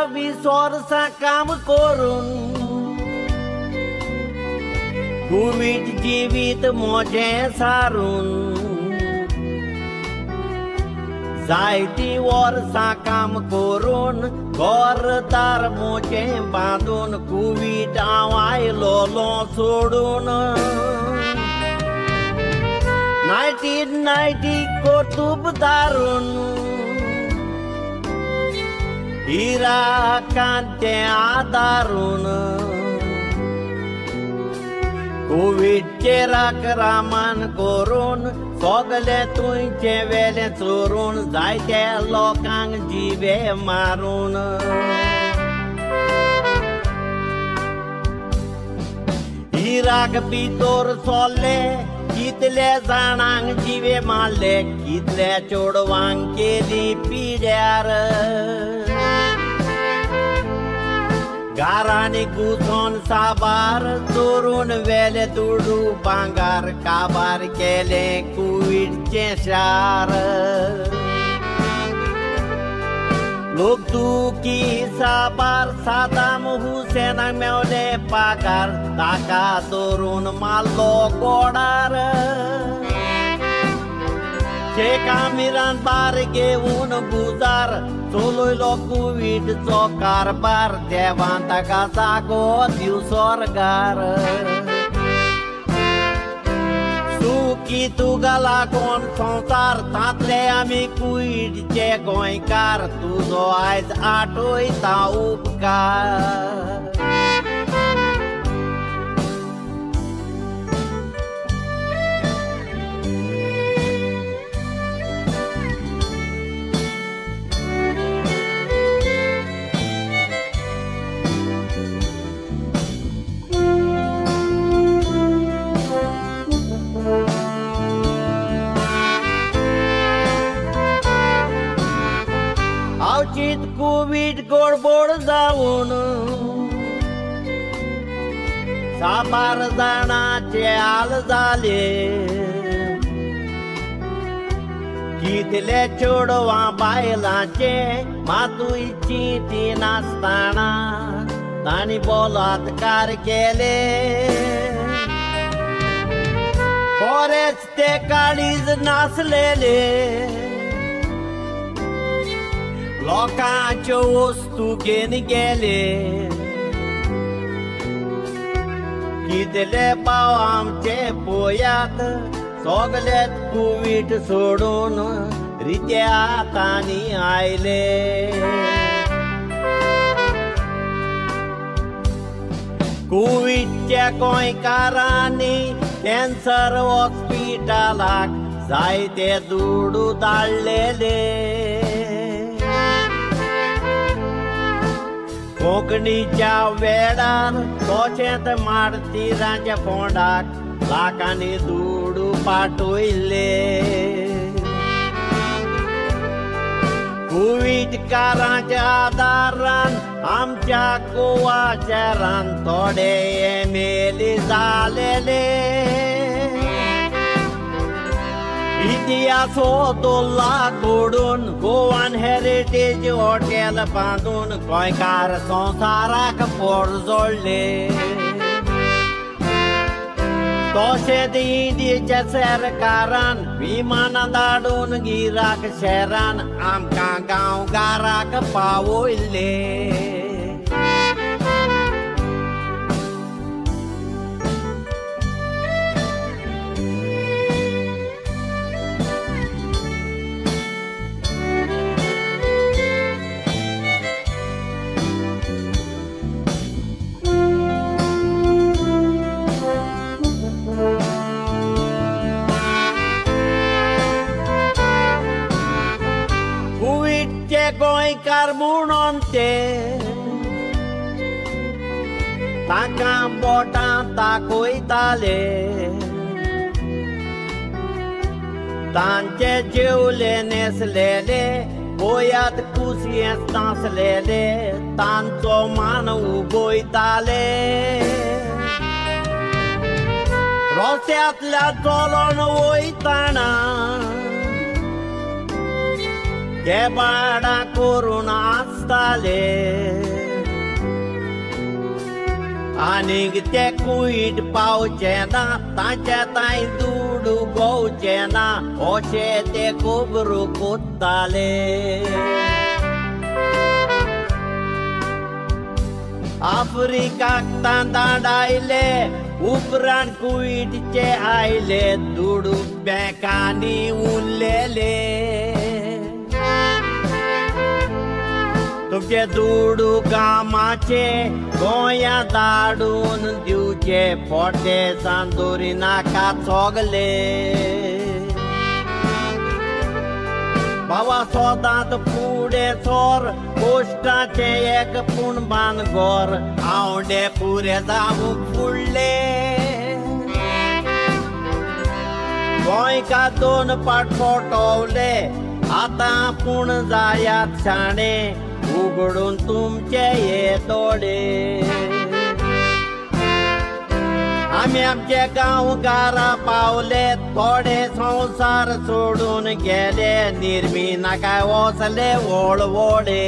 अठरावीस वर्सां काम करून कोविड जिवीत मोजें सारून जायती वर्सां काम करून घरदार मोचें बांदून कोविड हांव आयलोलो सोडून नायन्टीन नायन्टी कोतूब दारून इराकांत तें आदारून कोविडचे रामान करून, सगले तुमचे वेले चोरून, जायत्या लोकांक जिवे मारून। इराक भितर सोल्ले कितले जाणांक जिवे मारले कितल्या चोडवांक केली पिड्यार। गारांनी घुसोन साबार चोरून वेले दुडू भांगार काबार केले कोविडचे शार लोक दुखी साबार सादाम हुसेनाक मेवले पाकार ताका दरून मारलो गोडार Ce camiran barge un buzar. Țului locuit țocar bar Te vanta casa gotiu sorgar. Suki tu gala con sontar Tatle amicuit ce goicar Tu zo aiz atoi ta upcar साबार जाणाचे हाल झाले कितले चोडवां बायलांचे मातूयची ती नासताना तांणी बलात्कार केले खरेंच ते काळीज नासलेले लोकांच्यो वस्तू घेन गेले कितले पाव आमचे पोयात. सगलेच कुवीट सोडून रित्या हातांनी आयले. कुवीटच्या गोंयकारांनी कॅन्सर हॉस्पिटलाक जायते दुडू धाडलेले कोंकणीच्या वेळार तोचेंच मारतीरांच्या फोंडाक लाखांनी दुडू पाठवयले कोविड कारांच्या आदारान आमच्या गोवा शहरान थोडे एम एल जालेले इतिहास दोल्ला घोडून गोवान हेरिटेज हॉटेल बांदून गोंयकार संवसाराक पोर जोडले तशेंच इंडियेच्या सरकारान विमानां धाडून गिराक शहरान आमकां गांवकाराक पावयले munonte Takambota takoitale Tante jiule neslele Boyat kusies tanslele Tanto manu boitale Roseat la dolon oitana वयताना बाडा करून आसताले कुईट पावचे ना ताच्या ताई दूड गोवचे ना अशे ते कोबरू कोत्ताले आफ्रिकाक तांदाड आयले उपरांत कुईटचे आयले दुडू बँकांनी उरलेले तुमचे दुडू कामाचे गोंया धाडून दिवचे पोटे चांदोरी नाका चोगले बाबा सोदांत फुडें चोर पोस्टाचे एक पुणबान गोर आवडे पुरे जावूंक फुडले गोंयका दोन पाट फोटवले आतां पूण जायात शाणे उगडून तुमचे हे तोडे. आमी आमचे गांवकारा पावले थोडे संसार सोडून गेले. निर्मी नाका वचले वळवळे